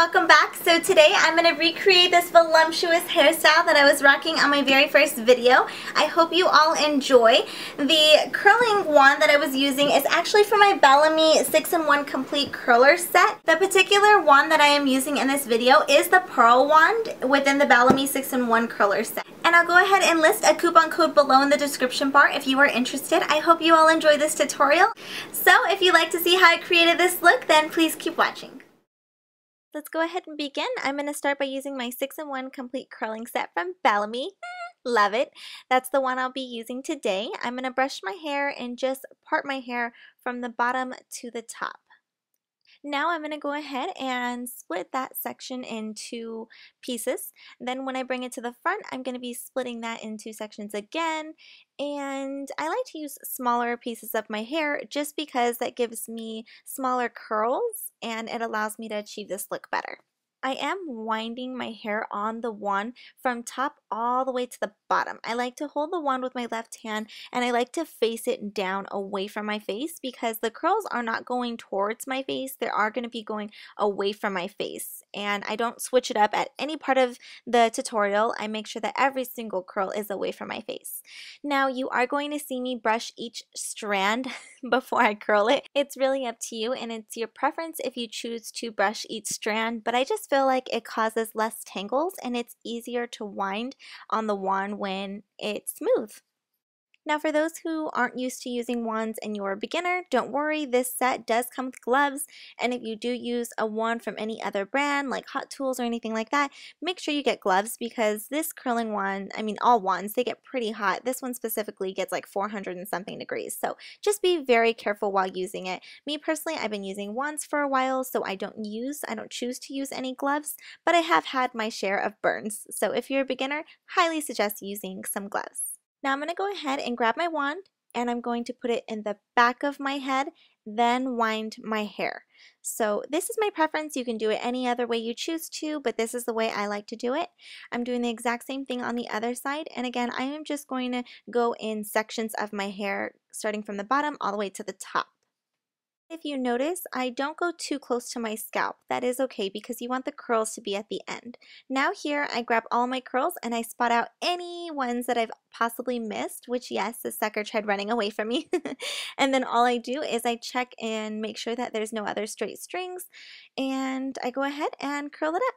welcome back. So today I'm going to recreate this voluptuous hairstyle that I was rocking on my very first video. I hope you all enjoy. The curling wand that I was using is actually from my Bellami 6-in-1 Complete Curler set. The particular wand that I am using in this video is the Pearl wand within the Bellami 6-in-1 Curler set. And I'll go ahead and list a coupon code below in the description bar if you are interested. I hope you all enjoy this tutorial. So if you'd like to see how I created this look, then please keep watching. Let's go ahead and begin. I'm going to start by using my 6-in-1 Complete Curling Set from Bellami. Love it. That's the one I'll be using today. I'm going to brush my hair and just part my hair from the bottom to the top. Now I'm going to go ahead and split that section into pieces. Then when I bring it to the front, I'm going to be splitting that into sections again. And I like to use smaller pieces of my hair just because that gives me smaller curls and it allows me to achieve this look better. I am winding my hair on the one from top all the way to the bottom. I like to hold the wand with my left hand and I like to face it down away from my face because the curls are not going towards my face. They are going to be going away from my face and I don't switch it up at any part of the tutorial. I make sure that every single curl is away from my face. Now you are going to see me brush each strand before I curl it. It's really up to you and it's your preference if you choose to brush each strand but I just feel like it causes less tangles and it's easier to wind on the wand when it's smooth. Now for those who aren't used to using wands and you're a beginner, don't worry, this set does come with gloves and if you do use a wand from any other brand like Hot Tools or anything like that, make sure you get gloves because this curling wand, I mean all wands, they get pretty hot. This one specifically gets like 400 and something degrees, so just be very careful while using it. Me personally, I've been using wands for a while, so I don't use, I don't choose to use any gloves, but I have had my share of burns, so if you're a beginner, highly suggest using some gloves. Now I'm going to go ahead and grab my wand and I'm going to put it in the back of my head, then wind my hair. So this is my preference. You can do it any other way you choose to, but this is the way I like to do it. I'm doing the exact same thing on the other side. And again, I am just going to go in sections of my hair, starting from the bottom all the way to the top. If you notice, I don't go too close to my scalp. That is okay because you want the curls to be at the end. Now here, I grab all my curls and I spot out any ones that I've possibly missed, which yes, the sucker tried running away from me. and then all I do is I check and make sure that there's no other straight strings and I go ahead and curl it up.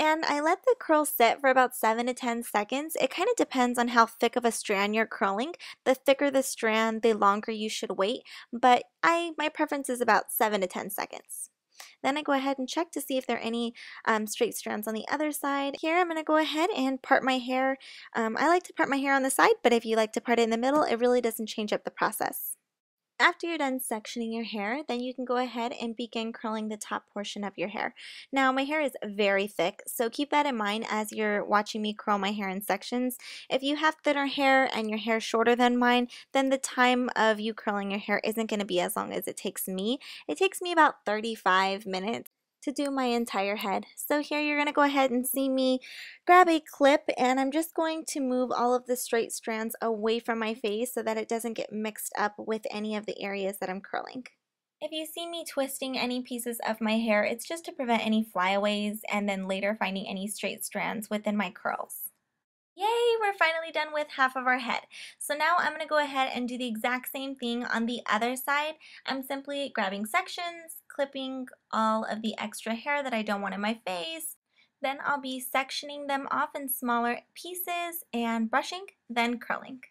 And I let the curl sit for about 7 to 10 seconds. It kind of depends on how thick of a strand you're curling. The thicker the strand, the longer you should wait, but I my preference is about 7 to 10 seconds. Then I go ahead and check to see if there are any um, straight strands on the other side. Here I'm going to go ahead and part my hair. Um, I like to part my hair on the side, but if you like to part it in the middle, it really doesn't change up the process. After you're done sectioning your hair, then you can go ahead and begin curling the top portion of your hair. Now, my hair is very thick, so keep that in mind as you're watching me curl my hair in sections. If you have thinner hair and your hair is shorter than mine, then the time of you curling your hair isn't going to be as long as it takes me. It takes me about 35 minutes to do my entire head. So here you're going to go ahead and see me grab a clip and I'm just going to move all of the straight strands away from my face so that it doesn't get mixed up with any of the areas that I'm curling. If you see me twisting any pieces of my hair, it's just to prevent any flyaways and then later finding any straight strands within my curls. Yay, we're finally done with half of our head. So now I'm to go ahead and do the exact same thing on the other side. I'm simply grabbing sections, clipping all of the extra hair that I don't want in my face. Then I'll be sectioning them off in smaller pieces and brushing, then curling.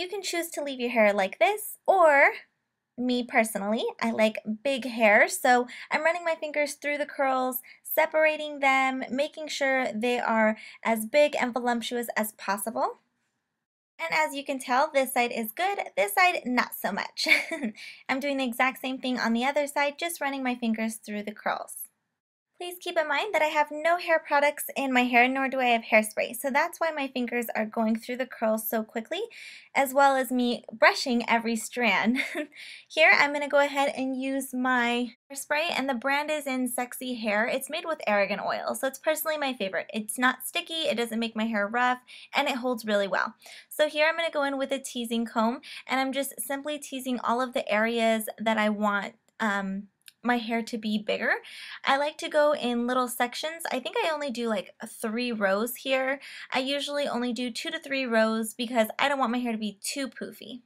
You can choose to leave your hair like this or me personally, I like big hair, so I'm running my fingers through the curls, separating them, making sure they are as big and voluptuous as possible. And as you can tell, this side is good, this side not so much. I'm doing the exact same thing on the other side, just running my fingers through the curls. Please keep in mind that I have no hair products in my hair, nor do I have hairspray. So that's why my fingers are going through the curls so quickly, as well as me brushing every strand. Here, I'm going to go ahead and use my hairspray, and the brand is in Sexy Hair. It's made with argan oil, so it's personally my favorite. It's not sticky, it doesn't make my hair rough, and it holds really well. So here I'm going to go in with a teasing comb, and I'm just simply teasing all of the areas that I want um, my hair to be bigger. I like to go in little sections. I think I only do like three rows here. I usually only do two to three rows because I don't want my hair to be too poofy.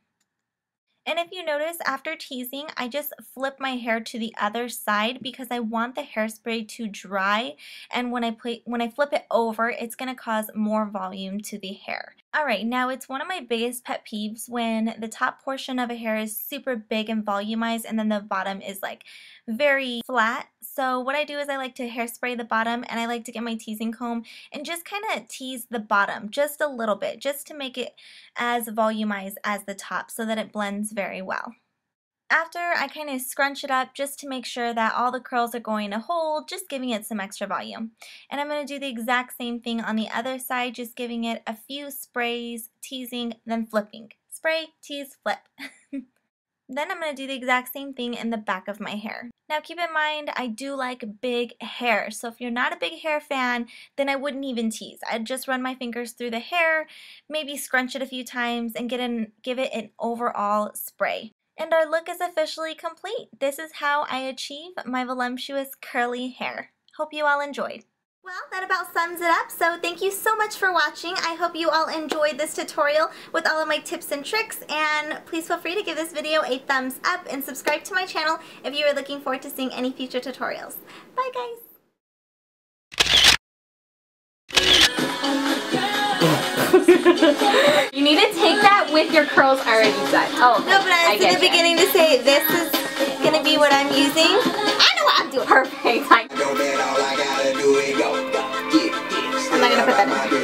And if you notice, after teasing, I just flip my hair to the other side because I want the hairspray to dry. And when I, play, when I flip it over, it's going to cause more volume to the hair. Alright, now it's one of my biggest pet peeves when the top portion of a hair is super big and volumized and then the bottom is like very flat. So what I do is I like to hairspray the bottom and I like to get my teasing comb and just kind of tease the bottom just a little bit just to make it as volumized as the top so that it blends very well. After, I kind of scrunch it up just to make sure that all the curls are going to hold, just giving it some extra volume. And I'm going to do the exact same thing on the other side, just giving it a few sprays, teasing, then flipping. Spray, tease, flip. then I'm going to do the exact same thing in the back of my hair. Now keep in mind, I do like big hair, so if you're not a big hair fan, then I wouldn't even tease. I'd just run my fingers through the hair, maybe scrunch it a few times, and get give it an overall spray. And our look is officially complete. This is how I achieve my voluptuous curly hair. Hope you all enjoyed. Well, that about sums it up, so thank you so much for watching. I hope you all enjoyed this tutorial with all of my tips and tricks, and please feel free to give this video a thumbs up and subscribe to my channel if you are looking forward to seeing any future tutorials. Bye, guys! you need to take that with your curls already done. Oh. No, but I was I in the you. beginning to say this is gonna be what I'm using. I know what I'm doing. Perfect. I am not gonna put that in.